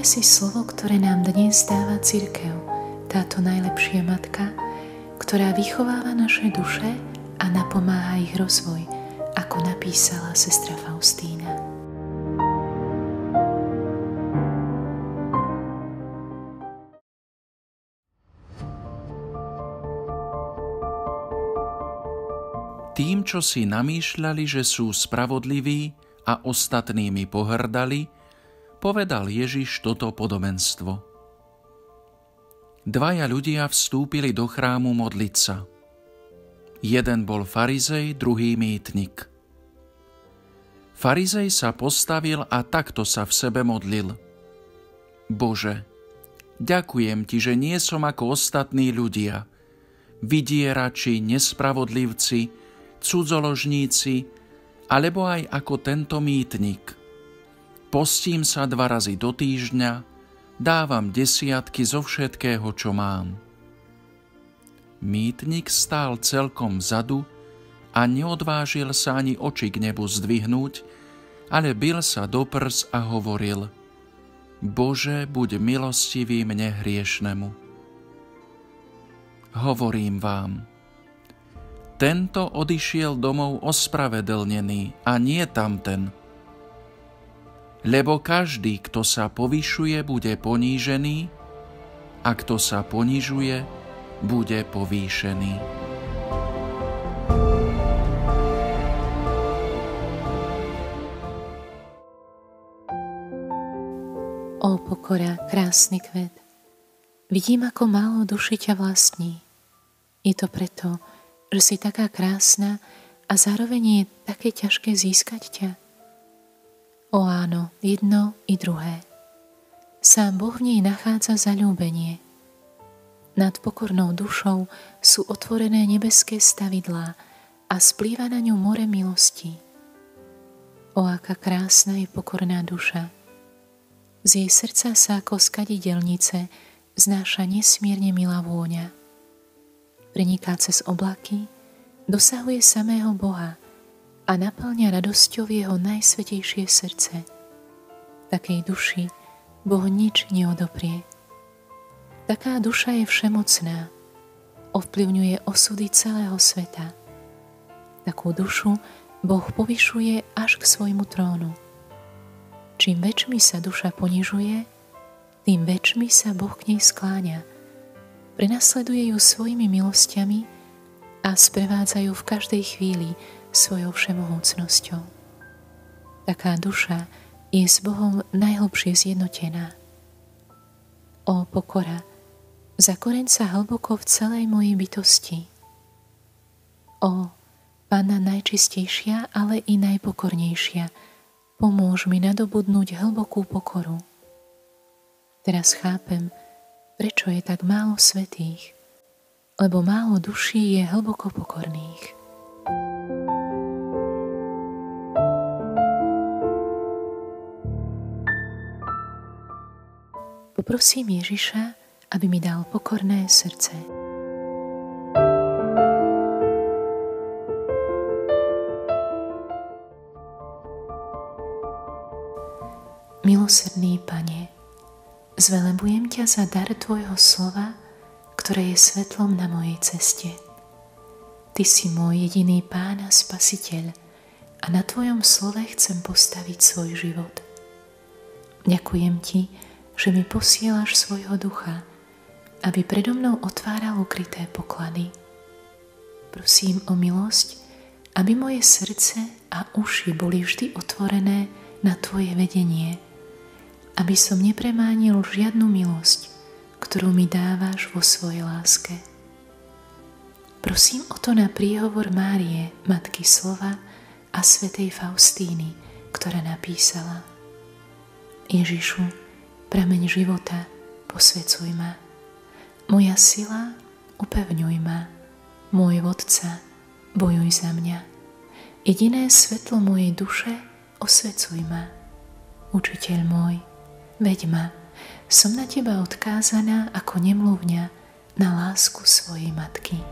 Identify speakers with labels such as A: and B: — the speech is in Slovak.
A: Vypočujme si slovo, ktoré nám dnes dáva církev, táto najlepšia matka, ktorá vychováva naše duše a napomáha ich rozvoj, ako napísala sestra Faustína.
B: Tým, čo si namýšľali, že sú spravodliví a ostatnými pohrdali, povedal Ježiš toto podobenstvo. Dvaja ľudia vstúpili do chrámu modliť sa. Jeden bol farizej, druhý mýtnik. Farizej sa postavil a takto sa v sebe modlil. Bože, ďakujem Ti, že nie som ako ostatní ľudia, vydierači, nespravodlivci, cudzoložníci, alebo aj ako tento mýtnik – Postím sa dva razy do týždňa, dávam desiatky zo všetkého, čo mám. Mýtnik stál celkom vzadu a neodvážil sa ani oči k nebu zdvihnúť, ale bil sa do prs a hovoril Bože, buď milostivý mne hriešnemu. Hovorím vám, tento odišiel domov ospravedlnený a nie tamten, lebo každý, kto sa povyšuje, bude ponížený a kto sa ponižuje, bude povýšený.
A: O pokora, krásny kvet, vidím, ako málo duši ťa vlastní. Je to preto, že si taká krásna a zároveň je také ťažké získať ťa. O áno, jedno i druhé. Sám Boh v nej nachádza zalúbenie. Nad pokornou dušou sú otvorené nebeské stavidlá a splýva na ňu more milosti. O aká krásna je pokorná duša. Z jej srdca sa ako skadidelnice znáša nesmierne milá vôňa. Preniká cez oblaky, dosahuje samého Boha – a naplňa radosťou jeho najsvetejšie srdce. Takej duši Boh nič neodoprie. Taká duša je všemocná, ovplyvňuje osudy celého sveta. Takú dušu Boh povyšuje až k svojmu trónu. Čím väčšmi sa duša ponižuje, tým väčšmi sa Boh k nej skláňa. Prenasleduje ju svojimi milosťami a sprevádzajú v každej chvíli svojou všemohúcnosťou. Taká duša je s Bohom najhlbšie zjednotená. O pokora, zakoreň sa hlboko v celej mojej bytosti. O Pána najčistejšia, ale i najpokornejšia, pomôž mi nadobudnúť hlbokú pokoru. Teraz chápem, prečo je tak málo svetých, lebo málo duší je hlboko pokorných. Poprosím Ježiša, aby mi dal pokorné srdce. Milosrdný Pane, zvelebujem ťa za dar Tvojho slova, ktoré je svetlom na mojej ceste. Ty si môj jediný Pán a Spasiteľ a na Tvojom slove chcem postaviť svoj život. Ďakujem Ti, že mi posielaš svojho ducha, aby predo mnou otváral ukryté poklady. Prosím o milosť, aby moje srdce a uši boli vždy otvorené na Tvoje vedenie, aby som nepremánil žiadnu milosť, ktorú mi dávaš vo svojej láske. Prosím o to na príhovor Márie, Matky Slova a svätej Faustíny, ktorá napísala Ježišu, prameň života, posvecuj ma. Moja sila, upevňuj ma. Môj vodca, bojuj za mňa. Jediné svetlo mojej duše, osvecuj ma. Učiteľ môj, veď ma, som na teba odkázaná ako nemluvňa na lásku svojej matky.